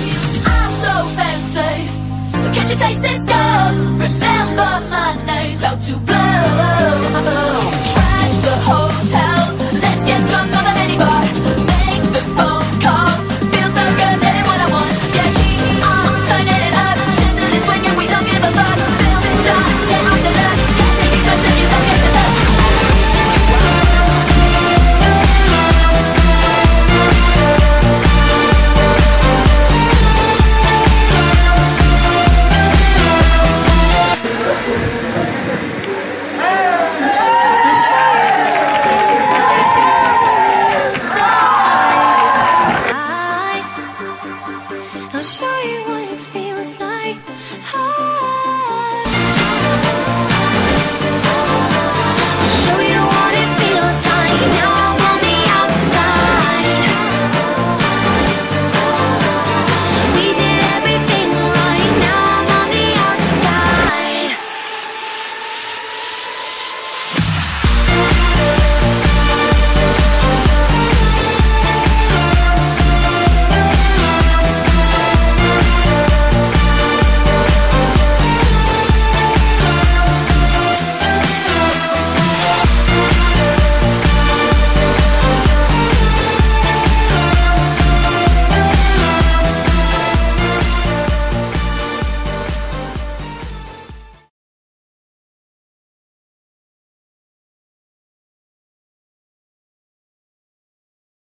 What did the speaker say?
I'm so fancy. Can't you taste this girl? Remember my name. high.